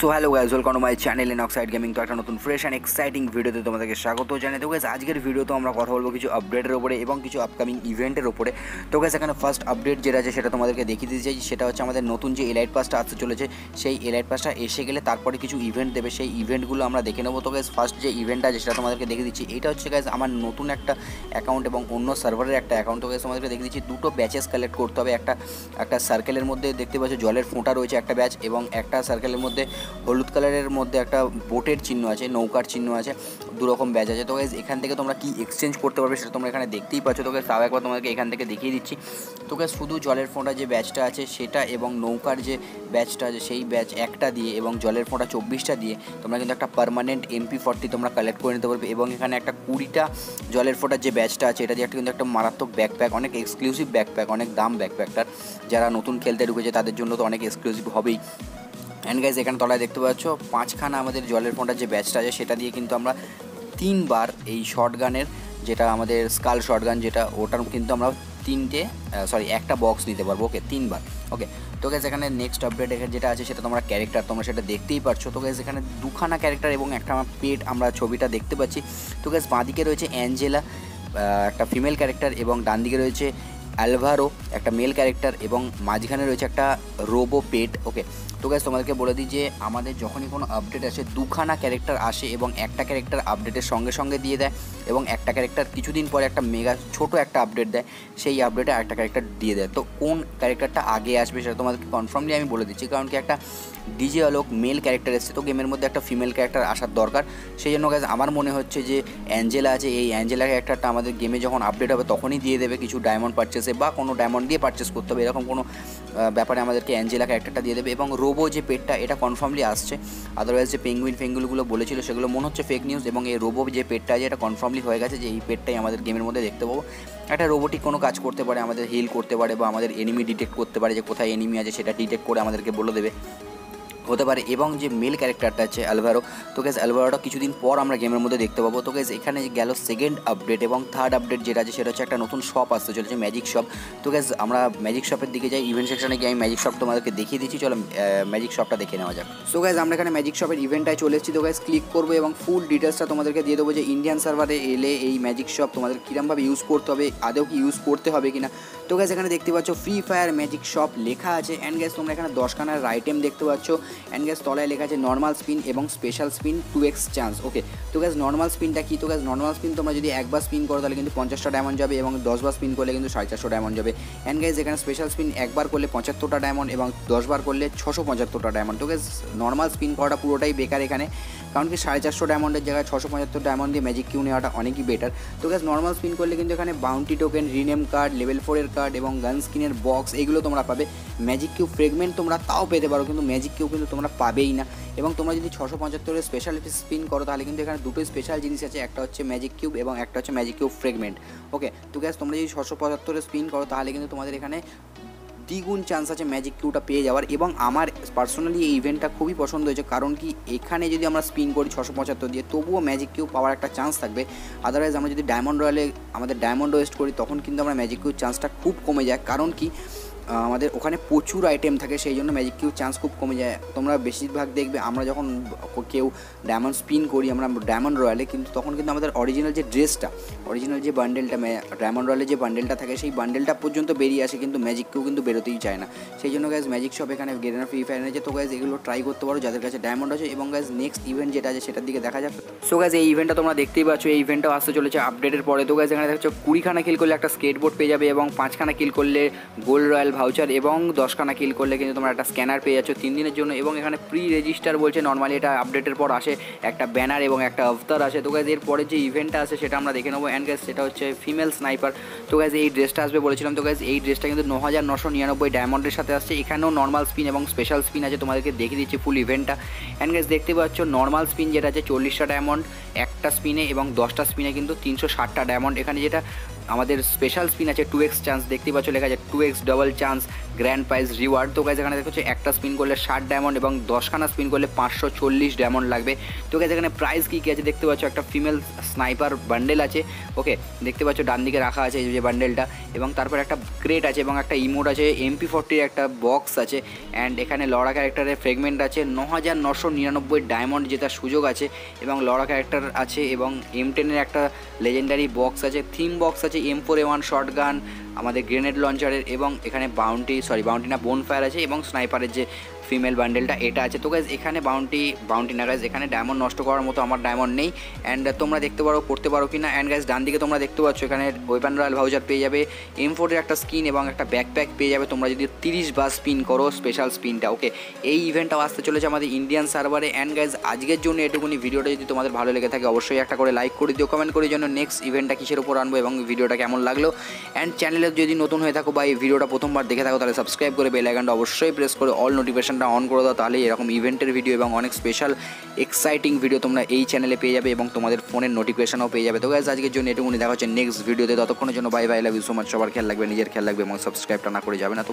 So hello guys welcome to my channel in Oxide Gaming তো একটা নতুন fresh and exciting ভিডিওতে তোমাদেরকে স্বাগত জানাই তো গাইজ আজকের ভিডিওতে আমরা কথা বলব কিছু আপডেটের ওপরে এবং কিছু আপকামিং ইভেন্টের ওপরে তো গাইজ এখানে ফার্স্ট আপডেট যেটা আছে, সেটা তোমাদেরকে দেখিয়ে দিতে চাই সেটা হচ্ছে আমাদের নতুন যে এলাইট পাসটা আসতে চলেছে, সেই এলাইট পাসটা এসে গেলে তারপরে কিছু ইভেন্ট দেবে। সেই ইভেন্টগুলো আমরা দেখে নেব। তো গাইজ ফার্স্ট যে ইভেন্ট আছে, সেটা তোমাদেরকে দেখে দিচ্ছি। এটা হচ্ছে গাইজ আমার নতুন একটা অ্যাকাউন্ট এবং অন্য সার্ভারের একটা অ্যাকাউন্ট তো গাইজ তোমাদেরকে দেখে দিচ্ছি, দুটো ব্যাচেস কালেক্ট করতে হবে। একটা একটা সার্কেলের মধ্যে দেখতে পাচ্ছ, জলের ফোঁটা রয়েছে একটা ব্যাচ এবং একটা সার্কেলের মধ্যে হলুদ কালারের মধ্যে একটা বোটের চিহ্ন আছে, নৌকার চিহ্ন আছে দু রকম ব্যাচ আছে। তো গাইজ এখান থেকে তোমরা কি এক্সচেঞ্জ করতে পারবে সেটা তোমরা এখানে দেখতেই পাচ্ছ। তোকে তাও একবার তোমাকে এখান থেকে দেখিয়ে দিচ্ছি। তোকে শুধু জলের ফোঁটা যে ব্যাচটা আছে সেটা এবং নৌকার যে ব্যাচটা আছে, সেই ব্যাচ একটা দিয়ে এবং জলের ফোঁটা চব্বিশটা দিয়ে তোমরা কিন্তু একটা পারমানেন্ট এমপি ফর্টি তোমরা কালেক্ট করে নিতে পারবে এবং এখানে একটা কুড়িটা জলের ফোঁটার যে ব্যাচটা আছে, এটা দিয়ে একটা কিন্তু একটা মারাত্মক ব্যাকপ্যাক অনেক এক্সক্লুসিভ ব্যাকপ্যাক অনেক দাম ব্যাকপ্যাকটার যারা নতুন খেলতে ঢুকেছে তাদের জন্য তো অনেক এক্সক্লুসিভ হবেই। অ্যান্ড গাইজ এখানে তলায় দেখতে পাচ্ছ, পাঁচখানা আমাদের জলের ফোঁটার যে ব্যাচটা আছে, সেটা দিয়ে কিন্তু আমরা তিনবার এই শর্ট গানের যেটা আমাদের স্কাল শর্ট গান যেটা, ওটার কিন্তু আমরা তিনটে সরি একটা বক্স নিতে পারব ওকে তিনবার ওকে তো গ্যাস এখানে নেক্সট আপডেট এখানে যেটা আছে, সেটা তোমরা ক্যারেক্টার তোমরা সেটা দেখতেই পারছ। তো গ্যাস এখানে দুখানা ক্যারেক্টার এবং একটা আমার পেট আমরা ছবিটা দেখতে পাচ্ছি। তো গ্যাস বাঁদিকে রয়েছে অ্যাঞ্জেলা একটা ফিমেল ক্যারেক্টার এবং ডান দিকে রয়েছে অ্যালভারো একটা মেল ক্যারেক্টার এবং মাঝখানে রয়েছে একটা রোবো পেট ওকে তো গ্যাস তোমাদেরকে বলে দিই যে আমাদের যখনই কোনো আপডেট আসে, দুখানা ক্যারেক্টার আসে এবং একটা ক্যারেক্টার আপডেটের সঙ্গে সঙ্গে দিয়ে দেয় এবং একটা ক্যারেক্টার কিছুদিন পরে একটা মেগা ছোট একটা আপডেট দেয়, সেই আপডেটে একটা ক্যারেক্টার দিয়ে দেয়। তো কোন ক্যারেক্টারটা আগে আসবে সেটা তোমাদেরকে কনফার্মলি আমি বলে দিচ্ছি, কারণ কি একটা ডিজে আলোক মেল ক্যারেক্টার এসছে, তো গেমের মধ্যে একটা ফিমেল ক্যারেক্টার আসার দরকার। সেই জন্য গ্যাস আমার মনে হচ্ছে যে অ্যাঞ্জেলা আছে, এই অ্যাঞ্জেলা ক্যারেক্টারটা আমাদের গেমে যখন আপডেট হবে তখনই দিয়ে দেবে কিছু ডায়মন্ড পারচেসে বা কোনো ডায়মন্ড দিয়ে পারচেস করতে হবে, এরকম কোনো ব্যাপারে আমাদেরকে অ্যাঞ্জেলা ক্যারেক্টারটা দিয়ে দেবে এবং রোবো যে পেটটা, এটা কনফার্মলি আসছে। আদারওয়াইজ যে পেঙ্গুইন ফেঙ্গুলগুলো বলেছিল সেগুলো মনে হচ্ছে ফেক নিউজ এবং এই রোবো যে পেটটা আছে, এটা কনফার্মলি হয়ে গেছে যে এই পেটটাই আমাদের গেমের মধ্যে দেখতে পাবো। একটা রোবোটিক কোনো কাজ করতে পারে, আমাদের হিল করতে পারে বা আমাদের এনিমি ডিটেক্ট করতে পারে যে কোথায় এনিমি আছে সেটা ডিটেক্ট করে আমাদেরকে বলে দেবে। হতে পারে এবং যে মেল ক্যারেক্টারটা আছে অ্যালভারো তো গ্যাস অ্যালভারোটা কিছুদিন পর আমরা গেমের মধ্যে দেখতে পাবো। তো গ্যাস এখানে গেল সেকেন্ড আপডেট এবং থার্ড আপডেট যেটা আছে, সেটা হচ্ছে একটা নতুন শপ আসতে চলেছে ম্যাজিক শপ তো গ্যাস আমরা ম্যাজিক শপের দিকে যাই ইভেন্ট সেকশনে গিয়ে আমি ম্যাজিক শপ তোমাদেরকে দেখিয়ে দিচ্ছি। চলো ম্যাজিক শপটা দেখে নেওয়া যাক। সো গ্যাস আমরা এখানে ম্যাজিক শপের ইভেন্টটায় চলে এসেছি। তো গ্যাস ক্লিক করব এবং ফুল ডিটেলসটা তোমাদেরকে দিয়ে দেবো যে ইন্ডিয়ান সার্ভারে এলে এই ম্যাজিক শপ তোমাদের কীরমভাবে ইউজ করতে হবে, আদৌ কি ইউজ করতে হবে কিনা। তো গ্যাস এখানে দেখতে পাচ্ছ ফ্রি ফায়ার ম্যাজিক শপ লেখা আছে। অ্যান্ড গ্যাস তোমরা এখানে দশখানার আইটেম দেখতে পাচ্ছ। অ্যান্ড গ্যাস তলায় লেখা আছে নর্মাল স্পিন এবং special spin two x chance okay তো গ্যাস নর্মাল স্পিনটা কি? তো গ্যাস নর্মাল স্পিন তোমরা যদি একবার স্পিন করো, তাহলে কিন্তু পঞ্চাশটা ডায়মন্ড যাবে এবং দশবার স্পিন করলে কিন্তু সাড়ে চারশো ডায়মন্ড যাবে। অ্যান্ড গ্যাস এখানে স্পেশাল স্পিন একবার করলে পঁচাত্তরটা ডায়মন্ড এবং দশবার করলে ছশো পঁচাত্তরটা ডায়মন্ড তো গ্যাস নর্মাল স্পিন করাটা পুরোটাই বেকার এখানে। কারণ কি সাড়ে চারশো ডায়মন্ডের জায়গায়, ছশো পঁচাত্তর ডায়মন্ড দিয়ে ম্যাজিক কিউ নেওয়াটা অনেকই বেটার তো গ্যাস নর্মাল স্পিন করলে কিন্তু এখানে bounty token rename card level ফোরের কার্ড এবং গান স্কিনের বক্স এগুলো তোমরা পাবে। ম্যাজিক কিউ ফ্রেগমেন্ট তোমরা তাও পেতে পারো, কিন্তু ম্যাজিক কিউ কিন্তু তোমরা পাবেই না। এবং তোমরা যদি ছশো পঁচাত্তরের স্পেশাল স্পিন করো, তাহলে কিন্তু এখানে দুটো স্পেশাল জিনিস আছে, একটা হচ্ছে ম্যাজিক কিউব এবং একটা হচ্ছে ম্যাজিক কিউব ফ্রেগমেন্ট ওকে তো গ্যাস তোমরা যদি ছশো পঁচাত্তরের স্পিন করো, তাহলে কিন্তু তোমাদের এখানে দ্বিগুণ চান্স আছে ম্যাজিক কিউটা পেয়ে যাওয়ার এবং আমার পার্সোনালি এই ইভেন্টটা খুবই পছন্দ হয়েছে। কারণ কি এখানে যদি আমরা স্পিন করি ছশো পঁচাত্তর দিয়ে, তবুও ম্যাজিক কিউ পাওয়ার একটা চান্স থাকবে। আদারওয়াইজ আমরা যদি ডায়মন্ড রয়্যালে আমাদের ডায়মন্ড ওয়েস্ট করি, তখন কিন্তু আমরা ম্যাজিক কিউ চান্সটা খুব কমে যায়। কারণ কি আমাদের ওখানে প্রচুর আইটেম থাকে, সেই জন্য ম্যাজিক কিউ চান্স খুব কমে যায়। তোমরা বেশিরভাগ দেখবে, আমরা যখন কেউ ডায়মন্ড স্পিন করি, আমরা ডায়মন্ড রয়্যালে কিন্তু তখন কিন্তু আমাদের অরিজিনাল যে ড্রেসটা অরিজিনাল যে বান্ডেলটা ডায়মন্ড রয়্যালে যে বান্ডেলটা থাকে, সেই বান্ডেলটা পর্যন্ত বেরিয়ে আসে, কিন্তু ম্যাজিক কিউ কিন্তু বেরোতেই চায় না। সেই জন্য গ্যাস ম্যাজিক শপ এখানে গেরেনা ফ্রি ফায়ার এনেছে। তো গ্যাস এগুলো ট্রাই করতে পারো, যাদের কাছে ডায়মন্ড আছে, এবং গ্যাস নেক্সট ইভেন্ট যেটা আছে, সেটার দিকে দেখা যাক। সো গ্যাস এই ইভেন্টটা তোমরা দেখতেই পাচ্ছ, এই ইভেন্টটাও আসতে চলেছে আপডেটের পরে। তো গ্যাস এখানে দেখছ কুড়িখানা কিল করলে একটা স্কেটবোর্ড পেয়ে যাবে, এবং পাঁচখানা কিল করলে গোল্ড রয়্যাল ভাউচার এবং দশখানা কিল করলে কিন্তু তোমরা একটা স্ক্যানার পেয়ে যাচ্ছ তিন দিনের জন্য এবং এখানে প্রি রেজিস্টার বলছে নর্মালি এটা আপডেটের পর আসে একটা ব্যানার এবং একটা আফতার আসে। তো গ্যাস এরপরে যে ইভেন্টটা আছে সেটা আমরা দেখে নেব। অ্যান্ড গ্যাস সেটা হচ্ছে ফিমেল স্নাইপার তো গ্যাস এই ড্রেসটা আসবে বলেছিলাম। তো গ্যাস এই ড্রেসটা কিন্তু ন হাজার নশো নিরানব্বই ডায়মন্ডের সাথে আসছে। এখানেও নর্মাল স্পিন এবং স্পেশাল স্পিন আছে, তোমাদেরকে দেখিয়ে দিচ্ছি ফুল ইভেন্টটা অ্যান্ড গ্যাস দেখতে পাচ্ছ নর্মাল স্পিন যেটা আছে, চল্লিশটা ডায়মন্ড একটা স্পিনে এবং দশটা স্পিনে কিন্তু তিনশো ষাটটা ডায়মন্ড এখানে যেটা আমাদের স্পেশাল স্পিন আছে টু এক্স চান্স দেখতে পাচ্ছ লেখা আছে two x double chance grand prize reward তো গাইজ এখানে দেখো একটা স্পিন করলে ষাট ডায়মন্ড এবং দশখানা স্পিন করলে পাঁচশো চল্লিশ ডায়মন্ড লাগবে। তো গাইজ এখানে প্রাইস কী কী আছে দেখতে পাচ্ছ? একটা ফিমেল স্নাইপার বান্ডেল আছে ওকে দেখতে পাচ্ছ ডান দিকে রাখা আছে এই যে বান্ডেলটা এবং তারপর একটা ক্রেট আছে এবং একটা ইমোট আছে এমপি ফোরটির একটা বক্স আছে অ্যান্ড এখানে লড়া ক্যারেক্টারের ফ্রেগমেন্ট আছে ন হাজার নশো নিরানব্বই ডায়মন্ড জেতার সুযোগ আছে, এবং লড়া ক্যারেক্টার আছে, এবং এম টেনের একটা লেজেন্ডারি বক্স আছে থিম বক্স আছে এম ফোর শর্ট গান আমাদের গ্রেনেড লঞ্চারের এবং এখানে বাউন্টি সরি বাউন্টি না বোন ফায়ার আছে এবং স্নাইপারের যে ফিমেল বান্ডেলটা এটা আছে। তো গাইজ এখানে বাউন্টি বাউন্টি না গাইজ এখানে ডায়মন্ড নষ্ট করার মতো আমার ডায়মন্ড নেই। অ্যান্ড তোমরা দেখতে পারো, করতে পারো কি না অ্যান্ড গাইজ ডান দিকে তোমরা দেখতে পাচ্ছ, এখানে ওয়েপান রয়্যাল ভাউজার পেয়ে যাবে। এম একটা স্কিন এবং একটা ব্যাকপ্যাক পেয়ে যাবে। তোমরা যদি তিরিশ বার স্পিন করো স্পেশাল স্পিনটা ওকে এই ইভেন্টটাও আসতে চলেছে আমাদের ইন্ডিয়ান সার্ভারে অ্যান্ড গাইজ আজকের জন্য এটুকুনি। ভিডিওটা যদি তোমাদের ভালো লেগে থাকে, অবশ্যই একটা করে লাইক করে দিও। কমেন্ট করে জন্য নেক্সট ইভেন্টটা কিসের উপর আনব এবং ভিডিওটা কেমন লাগল। অ্যান্ড চ্যানেলে যদি নতুন হয়ে থাকো বা এই ভিডিওটা প্রথমবার দেখে থাকো, তাহলে সাবস্ক্রাইব করে বেল আইকনটা অবশ্যই প্রেস করে অল নোটিফিকেশনটা অন করে দাও তাহলে এরকম ইভেন্টের ভিডিও এবং অনেক স্পেশাল এক্সাইটিং ভিডিও তোমরা এই চ্যানেলে পেয়ে যাবে এবং তোমাদের ফোনের নোটিফিকেশনও পেয়ে যাবে। তো গাইজ আজকের জন্য এটুকুনি, দেখা হচ্ছে নেক্সট ভিডিওতে ততক্ষণের জন্য bye bye love you so much সবার খেয়াল লাগবে নিজের খেয়াল লাগবে এবং সাবস্ক্রাইবটা না করে যাবে না তো।